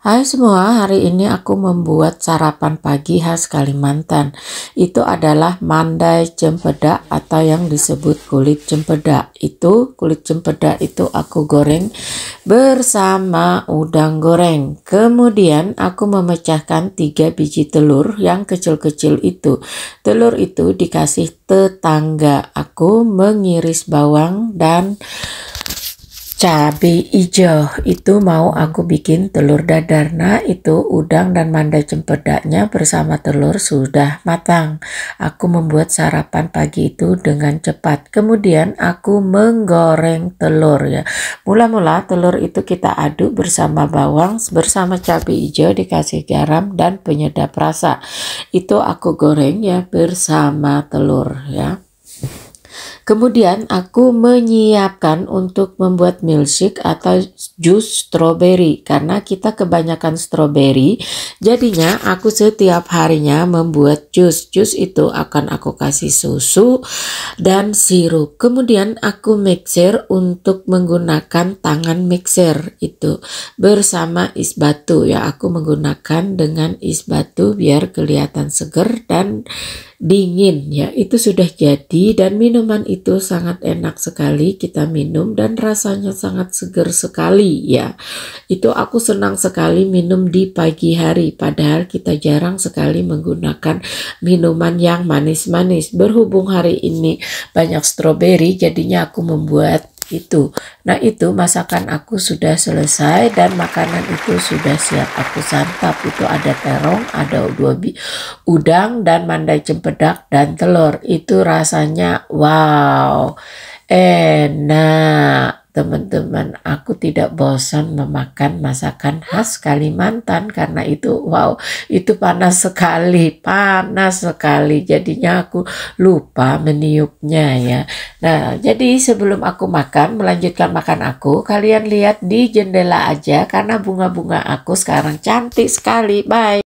Hai semua, hari ini aku membuat sarapan pagi khas Kalimantan. Itu adalah mandai cempedak atau yang disebut kulit cempedak. Itu kulit cempedak itu aku goreng bersama udang goreng. Kemudian aku memecahkan tiga biji telur yang kecil-kecil itu. Telur itu dikasih tetangga. Aku mengiris bawang dan cabai hijau itu mau aku bikin telur dadar. Nah itu udang dan manda cempedaknya bersama telur sudah matang. Aku membuat sarapan pagi itu dengan cepat. Kemudian aku menggoreng telur ya. Mula-mula telur itu kita aduk bersama bawang bersama cabai hijau dikasih garam dan penyedap rasa. Itu aku goreng ya bersama telur ya Kemudian aku menyiapkan untuk membuat milkshake atau jus strawberry karena kita kebanyakan strawberry. Jadinya aku setiap harinya membuat jus. Jus itu akan aku kasih susu dan sirup. Kemudian aku mixer untuk menggunakan tangan mixer itu bersama is batu ya. Aku menggunakan dengan is batu biar kelihatan seger dan dingin ya. Itu sudah jadi dan minuman itu sangat enak sekali kita minum dan rasanya sangat segar sekali ya. Itu aku senang sekali minum di pagi hari padahal kita jarang sekali menggunakan minuman yang manis-manis. Berhubung hari ini banyak stroberi jadinya aku membuat itu. Nah itu masakan aku sudah selesai dan makanan itu sudah siap aku santap. Itu ada terong, ada dua udang dan mandai cempedak dan telur. Itu rasanya wow enak teman-teman. Aku tidak bosan memakan masakan khas Kalimantan karena itu wow itu panas sekali panas sekali. Jadinya aku lupa meniupnya ya. Nah jadi sebelum aku makan melanjutkan makan aku kalian lihat di jendela aja karena bunga-bunga aku sekarang cantik sekali. Bye